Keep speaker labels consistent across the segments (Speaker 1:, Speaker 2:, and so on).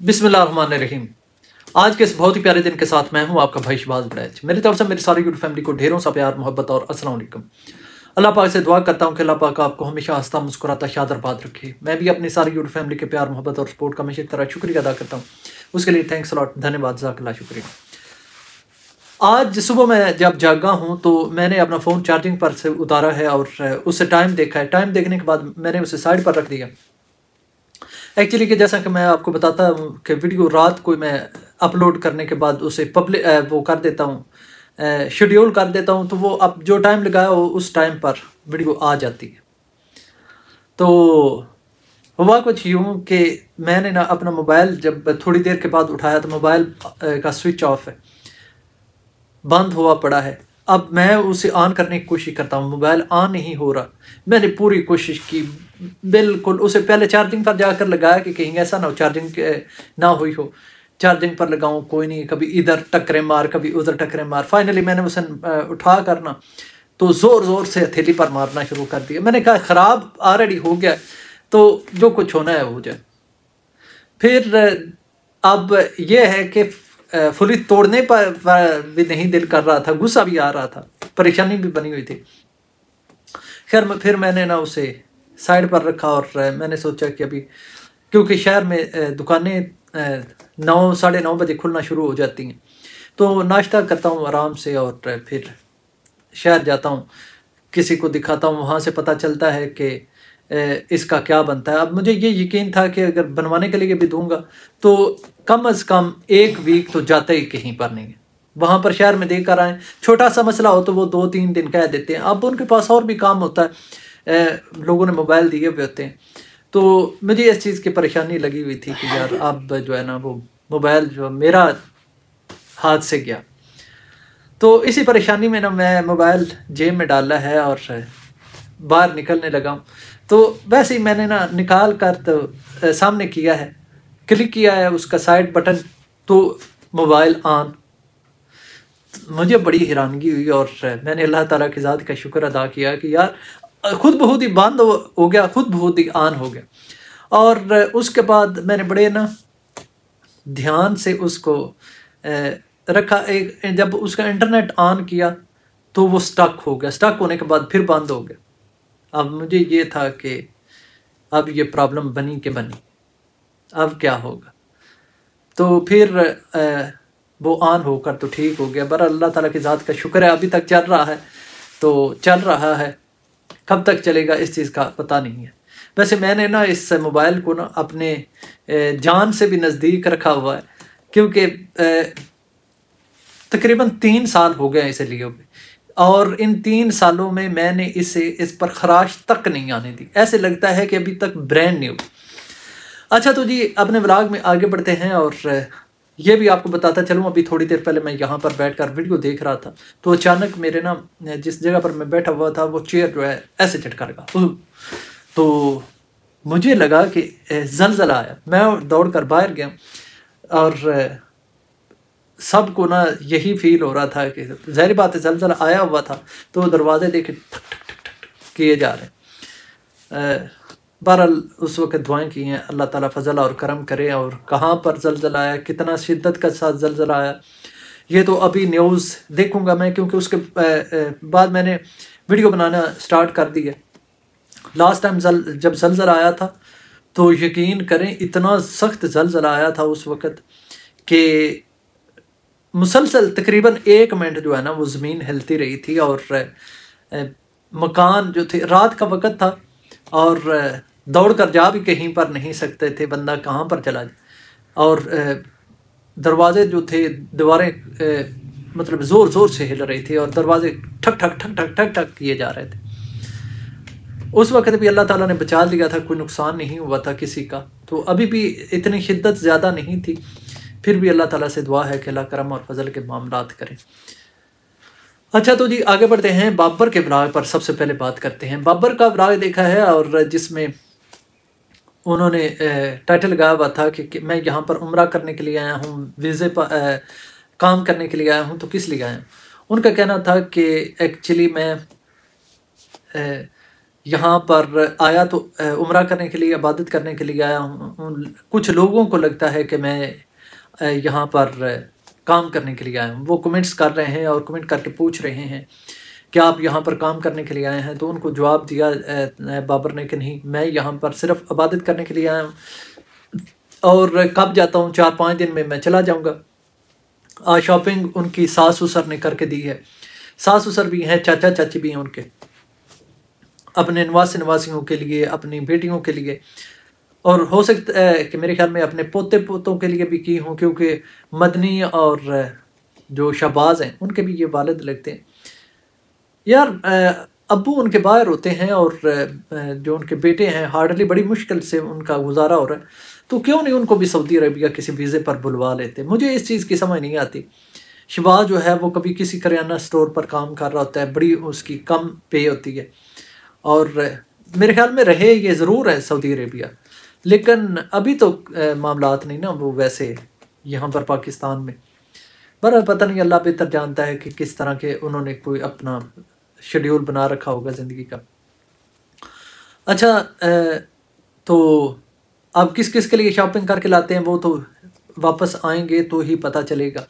Speaker 1: बिस्मिल्लाहिर्रहमानिर्रहीम। आज के इस बहुत ही प्यारे दिन के साथ मैं हूँ आपका भाई शबाज बड़ैच मेरी तरफ़ से मेरी सारी यूट्यूब फैमिली को ढेरों सा प्यार, मोहब्बत और अस्सलाम वालेकुम। अल्लाह पाक से दुआ करता हूँ कि अल्लाह पाक आपको हमेशा हंसता मुस्कुराता, शादरबाद रखे। मैं भी अपनी सारी यूट्यूब फैमिली के प्यार, मोहब्बत और सपोर्ट का हमेशा तरह शुक्रिया अदा करता हूँ। उसके लिए थैंक्स लॉट धन्यवाद जजाकल्ला शुक्रिया। आज सुबह मैं जब जागा हूँ तो मैंने अपना फ़ोन चार्जिंग पर से उतारा है और उससे टाइम देखा है। टाइम देखने के बाद मैंने उसे साइड पर रख दिया। एक्चुअली कि जैसा कि मैं आपको बताता हूँ कि वीडियो रात को मैं अपलोड करने के बाद उसे पब्लिक वो कर देता हूँ शेड्यूल कर देता हूँ तो वो अब जो टाइम लगाया हो उस टाइम पर वीडियो आ जाती है। तो हुआ कुछ यूँ कि मैंने ना अपना मोबाइल जब थोड़ी देर के बाद उठाया तो मोबाइल का स्विच ऑफ़ है। बंद हुआ पड़ा है। अब मैं उसे ऑन करने की कोशिश करता हूँ मोबाइल ऑन नहीं हो रहा। मैंने पूरी कोशिश की, बिल्कुल, उसे पहले चार्जिंग पर जाकर लगाया कि कहीं ऐसा ना हो चार्जिंग ना हुई हो। चार्जिंग पर लगाऊँ, कोई नहीं, कभी इधर टकरे मार, कभी उधर टकरे मार। फाइनली मैंने उसे उठा करना तो ज़ोर ज़ोर से हथेली पर मारना शुरू कर दिया। मैंने कहा, ख़राब ऑलरेडी हो गया तो जो कुछ होना है, हो जाए। फिर, अब यह है कि फुली तोड़ने पर भी नहीं दिल कर रहा था, गुस्सा भी आ रहा था, परेशानी भी बनी हुई थी। खैर फिर मैंने ना उसे साइड पर रखा और मैंने सोचा कि अभी, क्योंकि शहर में दुकानें नौ, साढ़े नौ बजे खुलना शुरू हो जाती हैं। तो नाश्ता करता हूँ आराम से और फिर शहर जाता हूँ। किसी को दिखाता हूँ, वहाँ से पता चलता है कि इसका क्या बनता है। अब मुझे ये यकीन था कि अगर बनवाने के लिए भी दूँगा तो कम अज़ कम एक वीक तो जाते ही कहीं पर नहीं है। वहाँ पर शहर में देकर आए छोटा सा मसला हो तो वो दो तीन दिन कह देते हैं। अब उनके पास और भी काम होता है लोगों ने मोबाइल दिए हुए होते हैं। तो मुझे इस चीज़ की परेशानी लगी हुई थी कि यार अब जो है ना वो मोबाइल जो मेरा हाथ से गया। तो इसी परेशानी में ना मैं मोबाइल जेब में डाला है और बाहर निकलने लगा तो वैसे ही मैंने ना निकाल कर तो सामने किया है। क्लिक किया है, उसका साइड बटन तो मोबाइल ऑन मुझे बड़ी हैरानगी हुई और मैंने अल्लाह ताला की ज़ात का शुक्र अदा किया कि यार खुद बहुत ही बंद हो गया, खुद बहुत ही ऑन हो गया। और उसके बाद मैंने बड़े ना ध्यान से उसको रखा। एक जब उसका इंटरनेट ऑन किया तो वो स्टक हो गया। स्टक होने के बाद फिर बंद हो गया। अब मुझे ये था कि, अब ये प्रॉब्लम बनी के बनी। अब क्या होगा? तो फिर वो ऑन होकर तो ठीक हो गया बर अल्लाह ताला की ज़ात का शुक्र है, अभी तक चल रहा है। तो चल रहा है। कब तक चलेगा, इस चीज़ का पता नहीं है। वैसे मैंने ना इस मोबाइल को ना अपने जान से भी नज़दीक रखा हुआ है, क्योंकि तकरीबन तीन साल हो गए इसे लिए हुए। और इन तीन सालों में मैंने इसे, इस पर खराश तक नहीं आने दी। ऐसे लगता है कि अभी तक ब्रांड न्यू अच्छा तो जी, अपने ब्लॉग में आगे बढ़ते हैं और ये भी आपको बताता चलूँ, अभी थोड़ी देर पहले मैं यहाँ पर बैठकर वीडियो देख रहा था। तो अचानक मेरे ना, जिस जगह पर मैं बैठा हुआ था, वो चेयर जो है, ऐसे झटका लगा। तो मुझे लगा कि जलजल आया। मैं दौड़ कर बाहर गया और, सबको ना यही फील हो रहा था कि, जहरी बात है, जलजला आया हुआ था। तो दरवाजे देखे ठक ठक ठक ठक किए जा रहे बहरहाल, उस वक्त दुआएँ की हैं, अल्लाह ताला फजल और करम करे और कहाँ पर जलजल आया, कितना शिद्दत के साथ जलजल आया। ये तो अभी न्यूज़ देखूँगा मैं, क्योंकि उसके बाद मैंने वीडियो बनाना स्टार्ट कर दिया लास्ट टाइम जल, जब जलजल आया था तो यकीन करें, इतना सख्त जलजल आया था उस वक़्त कि मुसलसल तकरीबन एक मिनट जो है ना, वो ज़मीन हिलती रही थी और मकान जो थे, रात का वक़्त था और दौड़ कर जा भी कहीं पर नहीं सकते थे, बंदा कहाँ पर चला जाए। और दरवाजे जो थे, दीवारें मतलब ज़ोर ज़ोर से हिल रही थी और दरवाजे ठक ठक ठक ठक ठक ठक किए जा रहे थे। उस वक्त भी अल्लाह ताला ने बचा लिया था, कोई नुकसान नहीं हुआ था किसी का। तो अभी भी इतनी शिद्दत ज़्यादा नहीं थी, फिर भी अल्लाह ताला से दुआ है कि अल्लाह करम और फजल के मामला करें। अच्छा तो जी, आगे बढ़ते हैं, बाबर के ब्लाग पर सबसे पहले बात करते हैं। बाबर का ब्लाग देखा है और जिसमें उन्होंने टाइटल लगाया हुआ था कि, मैं यहाँ पर उम्र करने के लिए आया हूँ वीज़े पर काम करने के लिए आया हूँ तो किस लिए आया? हूँ उनका कहना था कि एक्चुअली मैं यहाँ पर आया तो उम्र करने के लिए इबादत करने के लिए आया हूँ। कुछ लोगों को लगता है कि मैं यहाँ पर काम करने के लिए आया हूँ। वो कमेंट्स कर रहे हैं और कमेंट करके पूछ रहे हैं कि आप यहाँ पर काम करने के लिए आए हैं? तो उनको जवाब दिया बाबर ने कि नहीं, मैं यहाँ पर सिर्फ़ इबादत करने के लिए आया हूँ और कब जाता हूँ? चार पाँच दिन में मैं चला जाऊँगा। आज शॉपिंग उनकी सास ससुर ने करके दी है। सास ससुर भी हैं, चाचा चाची भी हैं उनके। अपने निवासी निवासियों के लिए, अपनी बेटियों के लिए। और हो सकता है कि मेरे ख्याल में अपने पोते पोतों के लिए भी की हूँ, क्योंकि मदनी और जो शहबाज हैं, उनके भी ये वालद लगते हैं। यार अबू उनके बाहर होते हैं और जो उनके बेटे हैं, हार्डली बड़ी मुश्किल से उनका गुजारा हो रहा है। तो क्यों नहीं उनको भी सऊदी अरबिया किसी वीज़े पर बुलवा लेते? मुझे इस चीज़ की समझ नहीं आती। शबाज जो है, वो कभी किसी करियाना स्टोर पर काम कर रहा होता है, बड़ी उसकी कम पे होती है। और, मेरे ख्याल में रहे ये ज़रूर है सऊदी अरेबिया। लेकिन अभी तो मामला नहीं ना, वो वैसे यहाँ पर पाकिस्तान में। पर पता नहीं, अल्लाह बेहतर जानता है कि किस तरह के उन्होंने कोई अपना शेड्यूल बना रखा होगा ज़िंदगी का। अच्छा तो आप किस किस के लिए शॉपिंग करके लाते हैं? वो तो वापस आएँगे तो ही पता चलेगा।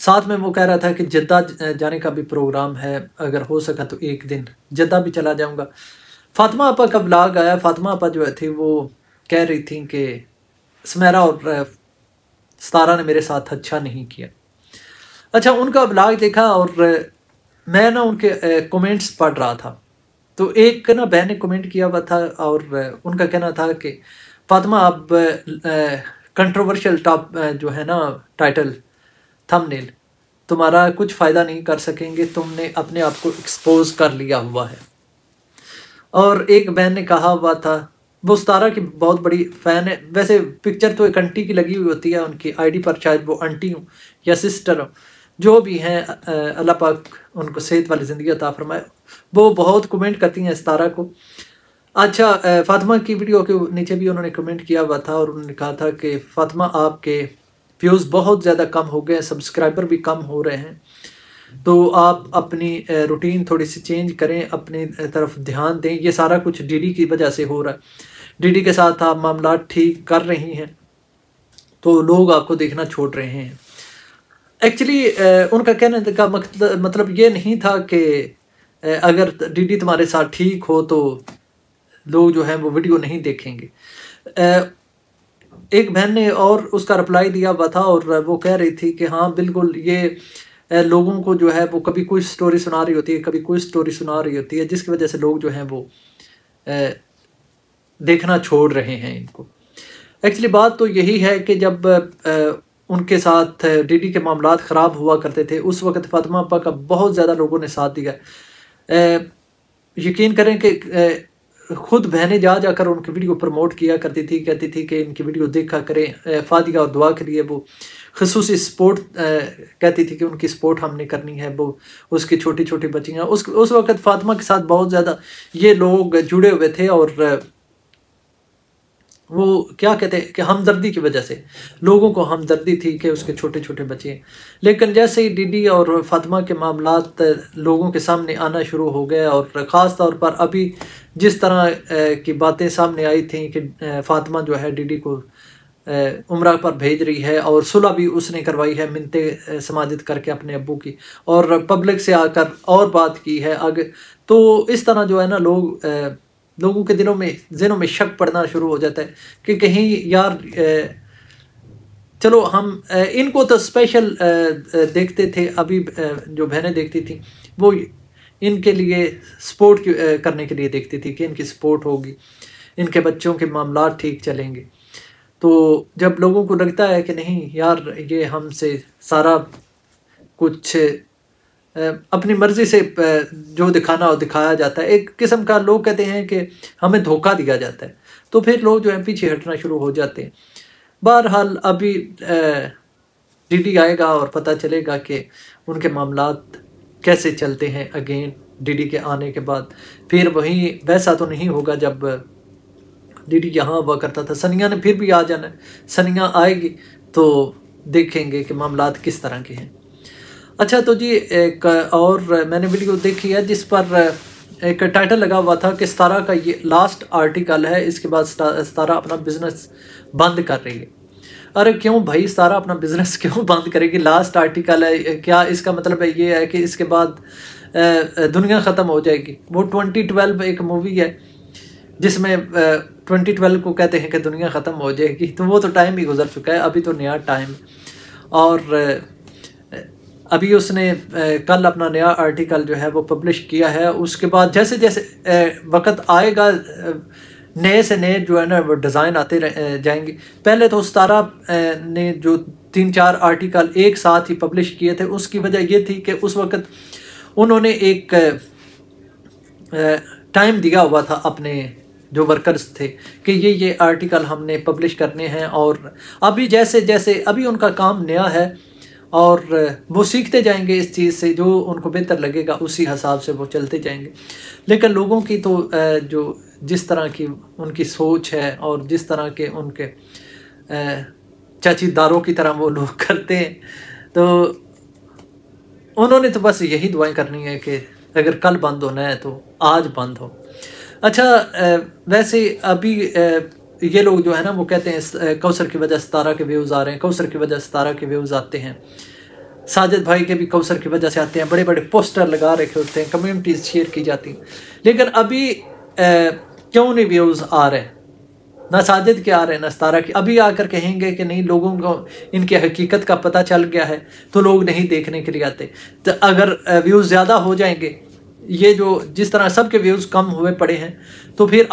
Speaker 1: साथ में वो कह रहा था कि जद्दा जाने का भी प्रोग्राम है, अगर हो सका तो एक दिन जद्दा भी चला जाऊँगा। फातिमा आपा का ब्लाग आया? फातिमा आपा जो थी, वो कह रही थी कि स्मेरा और सतारा ने मेरे साथ अच्छा नहीं किया। अच्छा उनका ब्लाग देखा और मैं ना उनके कमेंट्स पढ़ रहा था। तो एक ना बहन ने कमेंट किया हुआ था और उनका कहना था कि, फातिमा, अब कंट्रोवर्शियल टॉप जो है ना टाइटल थंबनेल तुम्हारा कुछ फ़ायदा नहीं कर सकेंगे, तुमने अपने आप को एक्सपोज कर लिया हुआ है। और एक बहन ने कहा हुआ था, वो सतारा की बहुत बड़ी फ़ैन है। वैसे पिक्चर तो एक आंटी की लगी हुई होती है, उनकी आईडी पर शायद वो आंटी हूँ या सिस्टर हूँ। जो भी हैं अल्लाह पाक उनको सेहत वाली ज़िंदगी अता फरमाए। वो बहुत कमेंट करती हैं इस तारा को। अच्छा फातिमा की वीडियो के नीचे भी उन्होंने कमेंट किया हुआ था और उन्होंने कहा था कि फातिमा, आपके व्यूज़ बहुत ज़्यादा कम हो गए हैं सब्सक्राइबर भी कम हो रहे हैं। तो आप अपनी रूटीन थोड़ी सी चेंज करें, अपनी तरफ़ ध्यान दें। ये सारा कुछ डीडी की वजह से हो रहा है। डीडी के साथ आप मामला ठीक कर रही हैं तो लोग आपको देखना छोड़ रहे हैं। एक्चुअली उनका कहने का मतलब ये नहीं था कि अगर डीडी तुम्हारे साथ ठीक हो तो लोग जो है वो वीडियो नहीं देखेंगे। एक बहन ने और उसका रिप्लाई दिया हुआ था और वो कह रही थी कि हाँ बिल्कुल ये लोगों को जो है वो कभी कोई स्टोरी सुना रही होती है, कभी कोई स्टोरी सुना रही होती है, जिसकी वजह से लोग जो हैं वो देखना छोड़ रहे हैं इनको। एक्चुअली बात तो यही है कि जब उनके साथ डीडी के मामला ख़राब हुआ करते थे। उस वक्त फातिमा अपा का बहुत ज़्यादा लोगों ने साथ दिया। यकीन करें कि खुद बहनें जा जाकर उनकी वीडियो प्रमोट किया करती थी, कहती थी कि इनकी वीडियो देखा करें फादिया और दुआ के लिए वो खसूस स्पोर्ट कहती थी कि उनकी स्पोर्ट हमने करनी है, वो उसकी छोटी छोटी बच्चियाँ। उस उस वक्त फातिमा के साथ बहुत ज़्यादा ये लोग जुड़े हुए थे और वो क्या कहते हैं कि हमदर्दी की वजह से, लोगों को हमदर्दी थी कि उसके छोटे छोटे बच्चे। लेकिन जैसे ही डीडी और फातिमा के मामला लोगों के सामने आना शुरू हो गए और ख़ास तौर पर अभी जिस तरह की बातें सामने आई थी कि फातिमा जो है डीडी को उम्र पर भेज रही है और सुलह भी उसने करवाई है मिनते समाजित करके अपने अबू की। और पब्लिक से आकर और बात की है। आगे तो इस तरह जो है ना लोग लोगों के दिनों में जिनों में शक पड़ना शुरू हो जाता है कि कहीं यार चलो हम इनको तो स्पेशल देखते थे, अभी जो बहनें देखती थी, वो इनके लिए सपोर्ट करने के लिए देखती थी कि इनकी सपोर्ट होगी, इनके बच्चों के मामला ठीक चलेंगे। तो जब लोगों को लगता है कि नहीं, यार ये हमसे सारा कुछ अपनी मर्ज़ी से जो दिखाना हो, दिखाया जाता है। एक किस्म का लोग कहते हैं कि हमें धोखा दिया जाता है। तो फिर लोग जो है, पीछे हटना शुरू हो जाते हैं। बहरहाल, अभी डी डी आएगा और पता चलेगा कि उनके मामला कैसे चलते हैं। अगेन डी के आने के बाद। फिर वहीं, वैसा तो नहीं होगा जब डी यहाँ हुआ करता था। सनिया ने फिर भी आ जाना है। सनिया आएगी तो देखेंगे कि मामला किस तरह के हैं। अच्छा तो जी, एक और मैंने वीडियो देखी है, जिस पर एक टाइटल लगा हुआ था कि सतारा का ये लास्ट आर्टिकल है, इसके बाद सतारा अपना बिज़नेस बंद कर रही है। अरे क्यों भाई सतारा अपना बिज़नेस क्यों बंद करेगी? लास्ट आर्टिकल है क्या इसका मतलब है, ये है कि इसके बाद दुनिया ख़त्म हो जाएगी। वो ट्वेंटी ट्वेल्व एक मूवी है, जिसमें ट्वेंटी ट्वेल्व को कहते हैं कि दुनिया ख़त्म हो जाएगी। तो वो तो टाइम ही गुजर चुका है, अभी तो नया टाइम और अभी उसने कल अपना नया आर्टिकल जो है वो पब्लिश किया है। उसके बाद जैसे जैसे वक्त आएगा नए से नए जो है ना, वो डिज़ाइन आते जाएँगे। पहले तो उस्तारा ने जो तीन चार आर्टिकल एक साथ ही पब्लिश किए थे, उसकी वजह ये थी कि उस वक्त उन्होंने एक टाइम दिया हुआ था अपने जो वर्कर्स थे कि ये ये आर्टिकल हमने पब्लिश करने हैं और अभी जैसे जैसे, अभी उनका काम नया है और वो सीखते जाएँगे इस चीज़ से, जो उनको बेहतर लगेगा, उसी हिसाब से वो चलते जाएँगे। लेकिन लोगों की तो जो जिस तरह की उनकी सोच है और जिस तरह के उनके चाचीदारों की तरह वो लोग करते हैं तो उन्होंने तो बस यही दुआएँ करनी है कि अगर कल बंद होना है तो आज बंद हो। अच्छा वैसे अभी ये लोग जो है ना वो कहते हैं कौसर की वजह सतारा के व्यूज़ आ रहे हैं कौसर की वजह सतारा के व्यूज़ आते हैं। साजिद भाई के भी कौसर की वजह से आते हैं बड़े बड़े पोस्टर लगा रखे होते हैं कम्युनिटीज़ शेयर की जाती हैं। लेकिन अभी ए, क्यों नहीं व्यूज़ आ रहे? ना साजिद के आ रहे हैं ना सतारा के। अभी आकर कहेंगे कि नहीं लोगों को इनकी हकीकत का पता चल गया है तो लोग नहीं देखने के लिए आते। तो अगर व्यूज़ ज़्यादा हो जाएँगे ये जो जिस तरह सबके व्यूज़ कम हुए पड़े हैं तो फिर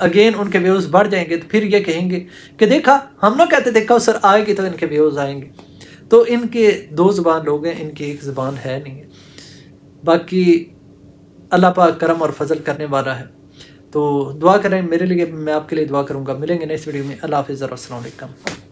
Speaker 1: अगेन उनके व्यूज़ बढ़ जाएँगे तो फिर ये कहेंगे कि देखा, हम ना कहते, देखा सर आएगी तो इनके व्यूज़ आएँगे। तो इनके दो ज़बान लोग हैं, इनकी एक ज़बान है नहीं है। बाकी अल्लाह पाक करम और फजल करने वाला है। तो दुआ करें, मेरे लिए, मैं आपके लिए दुआ करूँगा। मिलेंगे नेक्स्ट वीडियो में। अल्लाह हाफिज़ और